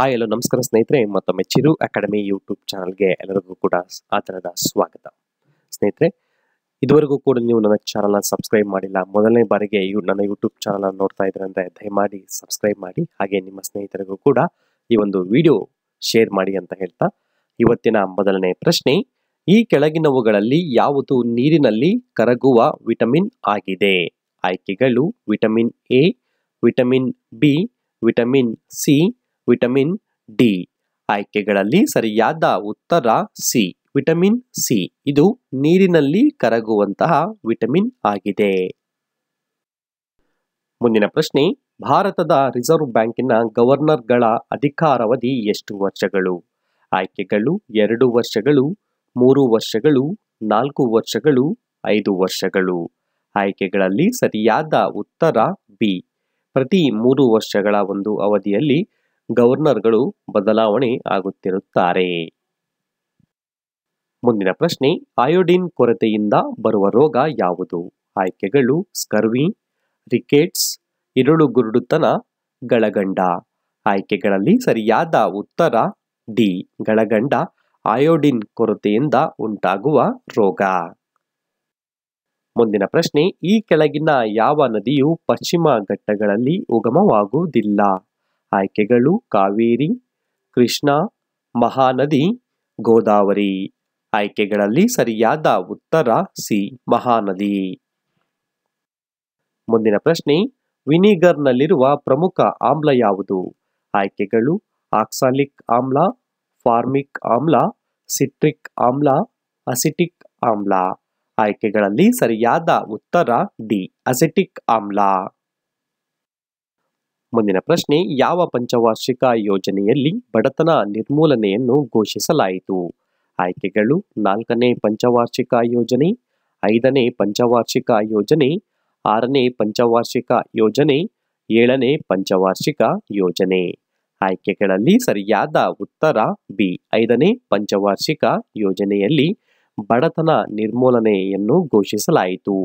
Hi ಎಲ್ಲೋ ನಮಸ್ಕಾರ ಸ್ನೇಹಿತರೆ. ಮತ್ತೊಮ್ಮೆ ಚಿರು ಅಕಾಡೆಮಿ ಯೂಟ್ಯೂಬ್ ಚಾನಲ್ಗೆ ಎಲ್ಲರಿಗೂ ಕೂಡ ಆತರದ ಸ್ವಾಗತ. ಸ್ನೇಹಿತರೆ, ಇದುವರೆಗೂ ಕೂಡ ನೀವು ನನ್ನ ಚಾನಲ್ನ ಸಬ್ಸ್ಕ್ರೈಬ್ ಮಾಡಿಲ್ಲ. ಮೊದಲನೇ ಬಾರಿಗೆ ನನ್ನ ಯೂಟ್ಯೂಬ್ ಚಾನಲ್ ನೋಡ್ತಾ ಇದ್ರೆ ಅಂದರೆ ದಯಮಾಡಿ ಸಬ್ಸ್ಕ್ರೈಬ್ ಮಾಡಿ. ಹಾಗೆ ನಿಮ್ಮ ಸ್ನೇಹಿತರಿಗೂ ಕೂಡ ಈ ಒಂದು ವಿಡಿಯೋ ಶೇರ್ ಮಾಡಿ ಅಂತ ಹೇಳ್ತಾ ಇವತ್ತಿನ ಮೊದಲನೇ ಪ್ರಶ್ನೆ, ಈ ಕೆಳಗಿನವುಗಳಲ್ಲಿ ಯಾವುದು ನೀರಿನಲ್ಲಿ ಕರಗುವ ವಿಟಮಿನ್ ಆಗಿದೆ? ಆಯ್ಕೆಗಳು vitamin A, vitamin B, vitamin C vitamin D. ಆಯ್ಕೆಗಳಲ್ಲಿ ಸರಿಯಾದ ಉತ್ತರ ಸಿ. Vitamin C. ಇದು ನೀರಿನಲ್ಲಿ ಕರಗುವಂತಹ ವಿಟಮಿನ್ ಆಗಿದೆ. ಮುಂದಿನ ಪ್ರಶ್ನೆ, ಭಾರತದ ರಿಸರ್ವ್ ಬ್ಯಾಂಕಿನ ಗವರ್ನರ್ಗಳ ಅಧಿಕಾರಾವಧಿ ಎಷ್ಟು ವರ್ಷಗಳು? ಆಯ್ಕೆಗಳು ಎರಡು ವರ್ಷಗಳು, ಮೂರು ವರ್ಷಗಳು, ನಾಲ್ಕು ವರ್ಷಗಳು, ಐದು ವರ್ಷಗಳು. ಆಯ್ಕೆಗಳಲ್ಲಿ ಸರಿಯಾದ ಉತ್ತರ ಬಿ. ಪ್ರತಿ ಮೂರು ವರ್ಷಗಳ ಒಂದು ಅವಧಿಯಲ್ಲಿ ಗವರ್ನರ್ಗಳು ಬದಲಾವಣೆ ಆಗುತ್ತಿರುತ್ತಾರೆ. ಮುಂದಿನ ಪ್ರಶ್ನೆ, ಅಯೋಡಿನ್ ಕೊರತೆಯಿಂದ ಬರುವ ರೋಗ ಯಾವುದು? ಆಯ್ಕೆಗಳು, ಸ್ಕರ್ವಿ, ರಿಕೆಟ್ಸ್ ಇರುಳು ಗುರುಡುತನ ಗಳಗಂಡ. ಆಯ್ಕೆಗಳಲ್ಲಿ ಸರಿಯಾದ ಉತ್ತರ, ಡಿ, ಗಳಗಂಡ. ಅಯೋಡಿನ್ ಕೊರತೆಯಿಂದ ಉಂಟಾಗುವ ರೋಗ. ಮುಂದಿನ ಪ್ರಶ್ನೆ, ಈ ಕೆಳಗಿನ ಯಾವ ನದಿಯು ಪಶ್ಚಿಮ ಘಟ್ಟಗಳಲ್ಲಿ ಉಗಮವಾಗುವುದಿಲ್ಲ? ಆಯ್ಕೆಗಳು ಕಾವೇರಿ, ಕೃಷ್ಣ, ಮಹಾನದಿ, ಗೋದಾವರಿ. ಆಯ್ಕೆಗಳಲ್ಲಿ ಸರಿಯಾದ ಉತ್ತರ ಸಿ, ಮಹಾನದಿ. ಮುಂದಿನ ಪ್ರಶ್ನೆ, ವಿನಿಗರ್ನಲ್ಲಿರುವ ಪ್ರಮುಖ ಆಮ್ಲ ಯಾವುದು? ಆಯ್ಕೆಗಳು ಆಕ್ಸಾಲಿಕ್ ಆಮ್ಲ, ಫಾರ್ಮಿಕ್ ಆಮ್ಲ, ಸಿಟ್ರಿಕ್ ಆಮ್ಲ, ಅಸಿಟಿಕ್ ಆಮ್ಲ. ಆಯ್ಕೆಗಳಲ್ಲಿ ಸರಿಯಾದ ಉತ್ತರ ಡಿ, ಅಸಿಟಿಕ್ ಆಮ್ಲ. ಮುಂದಿನ ಪ್ರಶ್ನೆ, ಯಾವ ಪಂಚವಾರ್ಷಿಕ ಯೋಜನೆಯಲ್ಲಿ ಬಡತನ ನಿರ್ಮೂಲನೆಯನ್ನು ಘೋಷಿಸಲಾಯಿತು? ಆಯ್ಕೆಗಳು, ನಾಲ್ಕನೇ ಪಂಚವಾರ್ಷಿಕ ಯೋಜನೆ, ಐದನೇ ಪಂಚವಾರ್ಷಿಕ ಯೋಜನೆ, ಆರನೇ ಪಂಚವಾರ್ಷಿಕ ಯೋಜನೆ, ಏಳನೇ ಪಂಚವಾರ್ಷಿಕ ಯೋಜನೆ. ಆಯ್ಕೆಗಳಲ್ಲಿ ಸರಿಯಾದ ಉತ್ತರ, ಬಿ. ಐದನೇ ಪಂಚವಾರ್ಷಿಕ ಯೋಜನೆಯಲ್ಲಿ ಬಡತನ ನಿರ್ಮೂಲನೆಯನ್ನು ಘೋಷಿಸಲಾಯಿತು.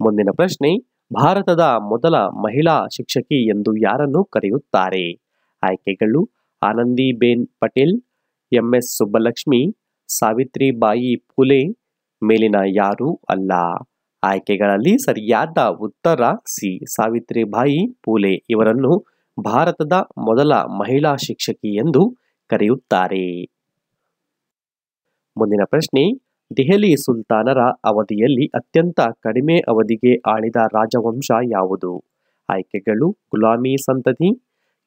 ಮುಂದಿನ ಪ್ರಶ್ನೆ ಭಾರತದ ಮೊದಲ ಮಹಿಳಾ ಶಿಕ್ಷಕಿ ಎಂದು ಯಾರನ್ನು ಕರೆಯುತ್ತಾರೆ? ಆಯ್ಕೆಗಳು ಆನಂದಿಬೇನ್ ಪಟೇಲ್, ಎಂಎಸ್ ಸುಬ್ಬಲಕ್ಷ್ಮಿ, ಸಾವಿತ್ರಿಬಾಯಿ ಫುಲೆ ಮೇಲಿನ ಯಾರೂ ಅಲ್ಲ. ಆಯ್ಕೆಗಳಲ್ಲಿ ಸರಿಯಾದ ಉತ್ತರ ಸಿ. ಸಾವಿತ್ರಿಬಾಯಿ ಫೂಲೆ ಇವರನ್ನು ಭಾರತದ ಮೊದಲ ಮಹಿಳಾ ಶಿಕ್ಷಕಿ ಎಂದು ಕರೆಯುತ್ತಾರೆ. ಮುಂದಿನ ಪ್ರಶ್ನೆ ದೆಹಲಿ ಸುಲ್ತಾನರ ಅವಧಿಯಲ್ಲಿ ಅತ್ಯಂತ ಕಡಿಮೆ ಅವಧಿಗೆ ಆಳಿದ ರಾಜವಂಶ ಯಾವುದು? ಆಯ್ಕೆಗಳು ಗುಲಾಮಿ ಸಂತತಿ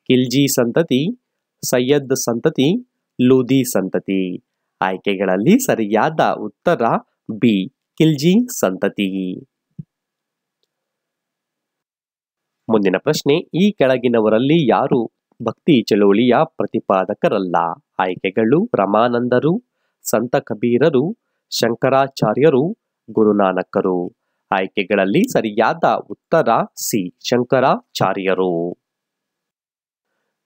ಕಿಲ್ಜಿ ಸಂತತಿ, ಸೈಯದ್ ಸಂತತಿ, ಲೂದಿ ಸಂತತಿ. ಆಯ್ಕೆಗಳಲ್ಲಿ ಸರಿಯಾದ ಉತ್ತರ ಬಿ ಕಿಲ್ಜಿ ಸಂತತಿ. ಮುಂದಿನ ಪ್ರಶ್ನೆ, ಈ ಕೆಳಗಿನವರಲ್ಲಿ ಯಾರು ಭಕ್ತಿ ಚಳುವಳಿಯ ಪ್ರತಿಪಾದಕರಲ್ಲ? ಆಯ್ಕೆಗಳು ರಮಾನಂದರು, ಸಂತ ಕಬೀರರು ಶಂಕರಾಚಾರ್ಯರು ಗುರುನಾನಕರು. ಆಯ್ಕೆಗಳಲ್ಲಿ ಸರಿಯಾದ ಉತ್ತರ ಸಿ. ಶಂಕರಾಚಾರ್ಯರು.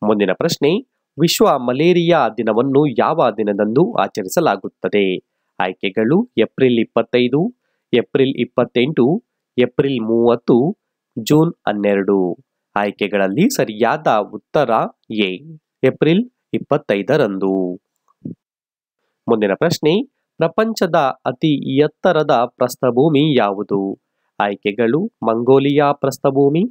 ಮುಂದಿನ ಪ್ರಶ್ನೆ, ವಿಶ್ವ ಮಲೇರಿಯಾ ದಿನವನ್ನು ಯಾವ ದಿನದಂದು ಆಚರಿಸಲಾಗುತ್ತದೆ? ಆಯ್ಕೆಗಳು ಏಪ್ರಿಲ್ ಇಪ್ಪತ್ತೈದು, ಏಪ್ರಿಲ್ ಇಪ್ಪತ್ತೆಂಟು, ಏಪ್ರಿಲ್ ಮೂವತ್ತು, ಜೂನ್ ಹನ್ನೆರಡು. ಆಯ್ಕೆಗಳಲ್ಲಿ ಸರಿಯಾದ ಉತ್ತರ ಎ. ಏಪ್ರಿಲ್ ಇಪ್ಪತ್ತೈದರಂದು. ಮುಂದಿನ ಪ್ರಶ್ನೆ ಪ್ರಪಂಚದ ಅತಿ ಎತ್ತರದ ಪ್ರಸ್ಥಭೂಮಿ ಯಾವುದು? ಆಯ್ಕೆಗಳು ಮಂಗೋಲಿಯಾ ಪ್ರಸ್ಥಭೂಮಿ,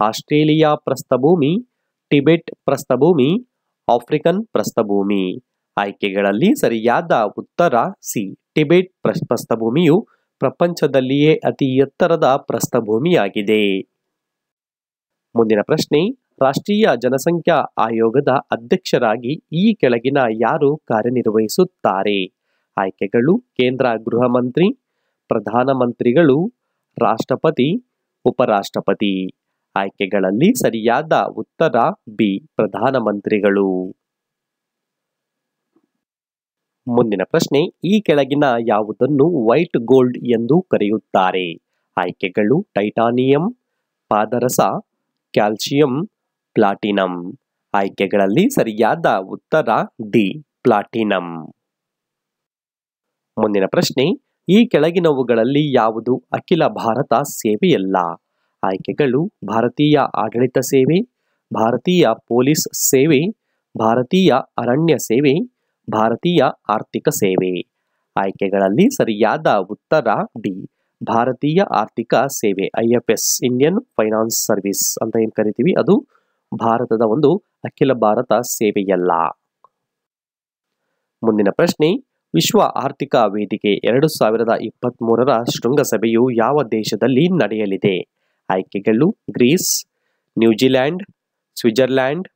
ಆಸ್ಟ್ರೇಲಿಯಾ ಪ್ರಸ್ಥಭೂಮಿ, ಟಿಬೆಟ್ ಪ್ರಸ್ಥಭೂಮಿ, ಆಫ್ರಿಕನ್ ಪ್ರಸ್ಥಭೂಮಿ. ಆಯ್ಕೆಗಳಲ್ಲಿ ಸರಿಯಾದ ಉತ್ತರ ಸಿ, ಟಿಬೆಟ್ ಪ್ರಸ್ಥಭೂಮಿಯು ಪ್ರಪಂಚದಲ್ಲಿಯೇ ಅತಿ ಎತ್ತರದ ಪ್ರಸ್ಥಭೂಮಿಯಾಗಿದೆ. ಮುಂದಿನ ಪ್ರಶ್ನೆ, ರಾಷ್ಟ್ರೀಯ ಜನಸಂಖ್ಯಾ ಆಯೋಗದ ಅಧ್ಯಕ್ಷರಾಗಿ ಈ ಕೆಳಗಿನ ಯಾರು ಕಾರ್ಯನಿರ್ವಹಿಸುತ್ತಾರೆ? ಆಯ್ಕೆಗಳು, ಕೇಂದ್ರ ಗೃಹ ಮಂತ್ರಿ ಪ್ರಧಾನಮಂತ್ರಿಗಳು ರಾಷ್ಟ್ರಪತಿ, ಉಪರಾಷ್ಟ್ರಪತಿ. ಆಯ್ಕೆಗಳಲ್ಲಿ ಸರಿಯಾದ ಉತ್ತರ ಬಿ ಪ್ರಧಾನಮಂತ್ರಿಗಳು ಮುಂದಿನ ಪ್ರಶ್ನೆ, ಈ ಕೆಳಗಿನ ಯಾವುದನ್ನು ವೈಟ್ ಗೋಲ್ಡ್ ಎಂದು ಕರೆಯುತ್ತಾರೆ? ಆಯ್ಕೆಗಳು, ಟೈಟಾನಿಯಂ, ಪಾದರಸ, ಕ್ಯಾಲ್ಸಿಯಂ, ಪ್ಲಾಟಿನಂ. ಆಯ್ಕೆಗಳಲ್ಲಿ ಸರಿಯಾದ ಉತ್ತರ ಡಿ, ಪ್ಲಾಟಿನಂ. ಮುಂದಿನ ಪ್ರಶ್ನೆ, ಈ ಕೆಳಗಿನವುಗಳಲ್ಲಿ ಯಾವುದು ಅಖಿಲ ಭಾರತ ಸೇವೆಯಲ್ಲ? ಆಯ್ಕೆಗಳು, ಭಾರತೀಯ ಆಡಳಿತ ಸೇವೆ, ಭಾರತೀಯ ಪೊಲೀಸ್ ಸೇವೆ, ಭಾರತೀಯ ಅರಣ್ಯ ಸೇವೆ, ಭಾರತೀಯ ಆರ್ಥಿಕ ಸೇವೆ. ಆಯ್ಕೆಗಳಲ್ಲಿ ಸರಿಯಾದ ಉತ್ತರ ಡಿ ಭಾರತೀಯ ಆರ್ಥಿಕ ಸೇವೆ I F S Indian finance service ಅಂತ ಏನು ಕರಿತೀವಿ? ಅದು ಭಾರತದ ಒಂದು ಅಖಿಲ ಭಾರತ ಸೇವೆಯಲ್ಲ. ಮುಂದಿನ ಪ್ರಶ್ನೆ ವಿಶ್ವ ಆರ್ಥಿಕ ವೇದಿಕೆ ಎರಡು ಸಾವಿರದ ಇಪ್ಪತ್ತ್ ಮೂರರ ಶೃಂಗಸಭೆಯು ಯಾವ ದೇಶದಲ್ಲಿ ನಡೆಯಲಿದೆ? ಆಯ್ಕೆಗಳು Greece, New Zealand Switzerland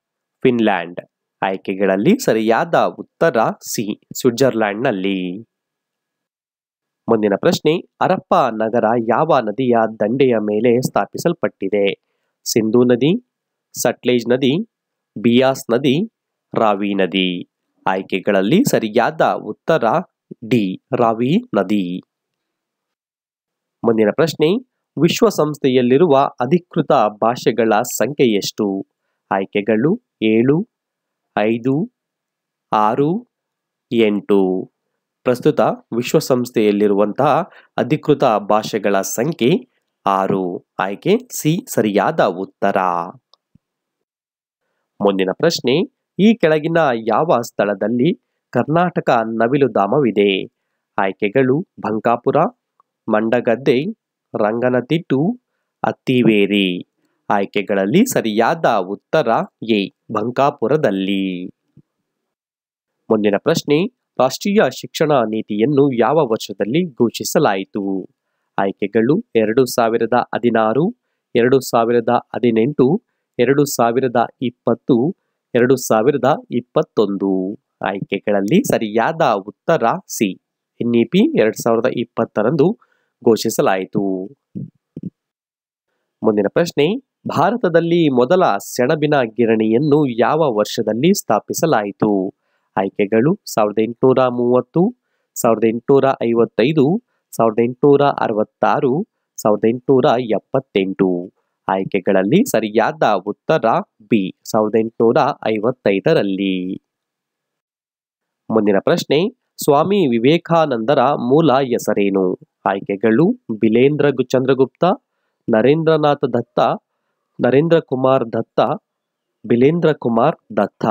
Finland. ಆಯ್ಕೆಗಳಲ್ಲಿ ಸರಿಯಾದ ಉತ್ತರ ಸಿ, ಸ್ವಿಟ್ಜರ್ಲ್ಯಾಂಡ್ನಲ್ಲಿ. ಮುಂದಿನ ಪ್ರಶ್ನೆ, ಹರಪ್ಪ ನಗರ ಯಾವ ನದಿಯ ದಂಡೆಯ ಮೇಲೆ ಸ್ಥಾಪಿಸಲ್ಪಟ್ಟಿದೆ? ಸಿಂಧೂ ನದಿ, ಸಟ್ಲೇಜ್ ನದಿ, ಬಿಯಾಸ್ ನದಿ, ರಾವಿ ನದಿ. ಆಯ್ಕೆಗಳಲ್ಲಿ ಸರಿಯಾದ ಉತ್ತರ ಡಿ, ರಾವಿ ನದಿ. ಮುಂದಿನ ಪ್ರಶ್ನೆ, ವಿಶ್ವಸಂಸ್ಥೆಯಲ್ಲಿರುವ ಅಧಿಕೃತ ಭಾಷೆಗಳ ಸಂಖ್ಯೆ ಎಷ್ಟು? ಆಯ್ಕೆಗಳು ಏಳು, ಐದು, ಆರು, ಎಂಟು. ಪ್ರಸ್ತುತ ವಿಶ್ವಸಂಸ್ಥೆಯಲ್ಲಿರುವಂತಹ ಅಧಿಕೃತ ಭಾಷೆಗಳ ಸಂಖ್ಯೆ ಆರು. ಆಯ್ಕೆ ಸಿ, ಸರಿಯಾದ ಉತ್ತರ. ಮುಂದಿನ ಪ್ರಶ್ನೆ ಈ ಕೆಳಗಿನ ಯಾವ ಸ್ಥಳದಲ್ಲಿ ಕರ್ನಾಟಕ ನವಿಲುಧಾಮವಿದೆ ಆಯ್ಕೆಗಳು ಬಂಕಾಪುರ, ಮಂಡಗದ್ದೆ, ರಂಗನತಿಟ್ಟು, ಅತ್ತಿವೇರಿ. ಆಯ್ಕೆಗಳಲ್ಲಿ ಸರಿಯಾದ ಉತ್ತರ ಎ, ಬಂಕಾಪುರದಲ್ಲಿ. ಮುಂದಿನ ಪ್ರಶ್ನೆ, ರಾಷ್ಟ್ರೀಯ ಶಿಕ್ಷಣ ನೀತಿಯನ್ನು ಯಾವ ವರ್ಷದಲ್ಲಿ ಘೋಷಿಸಲಾಯಿತು? ಆಯ್ಕೆಗಳು ಎರಡು ಸಾವಿರದ ಹದಿನಾರು, ಎರಡು ಸಾವಿರದ ಹದಿನೆಂಟು, ಎರಡು ಸಾವಿರದ ಇಪ್ಪತ್ತು ಎರಡು ಸಾವಿರದ ಇಪ್ಪತ್ತೊಂದು. ಆಯ್ಕೆಗಳಲ್ಲಿ ಸರಿಯಾದ ಉತ್ತರ ಸಿ. ಎನ್ಇಪಿ ಎರಡು ಸಾವಿರದ ಇಪ್ಪತ್ತರಂದು ಘೋಷಿಸಲಾಯಿತು. ಮುಂದಿನ ಪ್ರಶ್ನೆ, ಭಾರತದಲ್ಲಿ ಮೊದಲ ಸೆಣಬಿನ ಗಿರಣಿಯನ್ನು ಯಾವ ವರ್ಷದಲ್ಲಿ ಸ್ಥಾಪಿಸಲಾಯಿತು? ಆಯ್ಕೆಗಳು ಸಾವಿರದ ಎಂಟುನೂರ ಮೂವತ್ತು, ಸಾವಿರದ ಎಂಟುನೂರ ಐವತ್ತೈದು, ಸಾವಿರದ ಎಂಟುನೂರ ಅರವತ್ತಾರು, ಸಾವಿರದ ಎಂಟುನೂರ ಎಪ್ಪತ್ತೆಂಟು. ಆಯ್ಕೆಗಳಲ್ಲಿ ಸರಿಯಾದ ಉತ್ತರ ಬಿ ಸಾವಿರದ ಎಂಟುನೂರ ಐವತ್ತೈದರಲ್ಲಿ ಮುಂದಿನ ಪ್ರಶ್ನೆ, ಸ್ವಾಮಿ ವಿವೇಕಾನಂದರ ಮೂಲ ಹೆಸರೇನು? ಆಯ್ಕೆಗಳು, ಬಿಲೇಂದ್ರ ಚಂದ್ರಗುಪ್ತ, ನರೇಂದ್ರನಾಥ ದತ್ತ, ನರೇಂದ್ರ ಕುಮಾರ್ ದತ್ತ, ಬಿಲೇಂದ್ರ ಕುಮಾರ್ ದತ್ತ.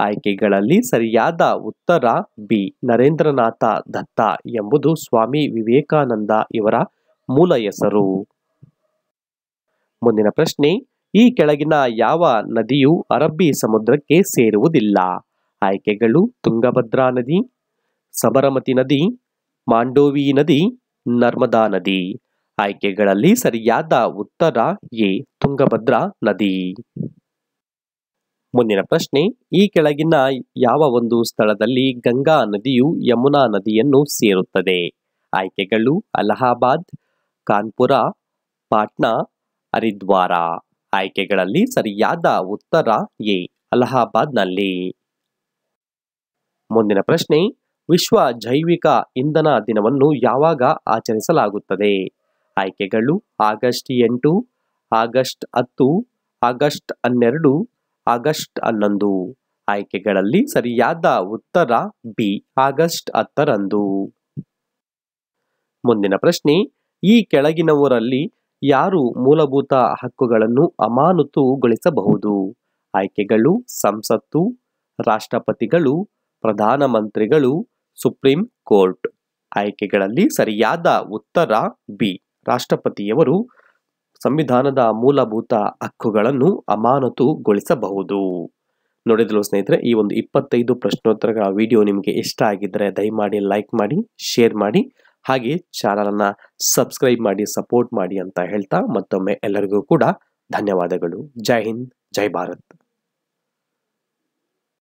ಆಯ್ಕೆಗಳಲ್ಲಿ ಸರಿಯಾದ ಉತ್ತರ ಬಿ, ನರೇಂದ್ರನಾಥ ದತ್ತ ಎಂಬುದು ಸ್ವಾಮಿ ವಿವೇಕಾನಂದ ಇವರ ಮೂಲ ಹೆಸರು. ಮುಂದಿನ ಪ್ರಶ್ನೆ, ಈ ಕೆಳಗಿನ ಯಾವ ನದಿಯು ಅರಬ್ಬಿ ಸಮುದ್ರಕ್ಕೆ ಸೇರುವುದಿಲ್ಲ? ಆಯ್ಕೆಗಳು, ತುಂಗಭದ್ರಾ ನದಿ, ಸಬರಮತಿ ನದಿ, ಮಾಂಡೋವಿ ನದಿ, ನರ್ಮದಾ ನದಿ. ಆಯ್ಕೆಗಳಲ್ಲಿ ಸರಿಯಾದ ಉತ್ತರ ಎ, ತುಂಗಭದ್ರಾ ನದಿ. ಮುಂದಿನ ಪ್ರಶ್ನೆ, ಈ ಕೆಳಗಿನ ಯಾವ ಒಂದು ಸ್ಥಳದಲ್ಲಿ ಗಂಗಾ ನದಿಯು ಯಮುನಾ ನದಿಯನ್ನು ಸೇರುತ್ತದೆ? ಆಯ್ಕೆಗಳು, ಅಲಹಾಬಾದ್, ಕಾನ್ಪುರ, ಪಾಟ್ನಾ ಹರಿದ್ವಾರ ಆಯ್ಕೆಗಳಲ್ಲಿ ಸರಿಯಾದ ಉತ್ತರ ಎ, ಅಲಹಾಬಾದ್ನಲ್ಲಿ. ಮುಂದಿನ ಪ್ರಶ್ನೆ, ವಿಶ್ವ ಜೈವಿಕ ಇಂಧನ ದಿನವನ್ನು ಯಾವಾಗ ಆಚರಿಸಲಾಗುತ್ತದೆ? ಆಯ್ಕೆಗಳು ಆಗಸ್ಟ್ ಎಂಟು, ಆಗಸ್ಟ್ ಹತ್ತು, ಆಗಸ್ಟ್ ಹನ್ನೆರಡು, ಆಗಸ್ಟ್ ಹನ್ನೊಂದು. ಆಯ್ಕೆಗಳಲ್ಲಿ ಸರಿಯಾದ ಉತ್ತರ ಬಿ, ಆಗಸ್ಟ್ ಹತ್ತರಂದು. ಮುಂದಿನ ಪ್ರಶ್ನೆ, ಈ ಕೆಳಗಿನವರಲ್ಲಿ ಯಾರು ಮೂಲಭೂತ ಹಕ್ಕುಗಳನ್ನು ಅಮಾನತುಗೊಳಿಸಬಹುದು? ಆಯ್ಕೆಗಳು ಸಂಸತ್ತು, ರಾಷ್ಟ್ರಪತಿಗಳು, ಪ್ರಧಾನಮಂತ್ರಿಗಳು, ಸುಪ್ರೀಂ ಕೋರ್ಟ್. ಆಯ್ಕೆಗಳಲ್ಲಿ ಸರಿಯಾದ ಉತ್ತರ ಬಿ. ರಾಷ್ಟ್ರಪತಿಯವರು ಸಂವಿಧಾನದ ಮೂಲಭೂತ ಹಕ್ಕುಗಳನ್ನು ಅಮಾನತುಗೊಳಿಸಬಹುದು. ನೋಡಿದ್ರು ಸ್ನೇಹಿತರೆ, ಈ ಒಂದು ಇಪ್ಪತ್ತೈದು ಪ್ರಶ್ನೋತ್ತರಗಳ ವಿಡಿಯೋ ನಿಮಗೆ ಇಷ್ಟ ಆಗಿದ್ದರೆ ದಯಮಾಡಿ ಲೈಕ್ ಮಾಡಿ, ಶೇರ್ ಮಾಡಿ ಹಾಗೆ ಚಾನಲನ್ನು ಸಬ್ಸ್ಕ್ರೈಬ್ ಮಾಡಿ, ಸಪೋರ್ಟ್ ಮಾಡಿ ಅಂತ ಹೇಳ್ತಾ ಮತ್ತೊಮ್ಮೆ ಎಲ್ಲರಿಗೂ ಕೂಡ ಧನ್ಯವಾದಗಳು. ಜೈ ಹಿಂದ್, ಜೈ ಭಾರತ್.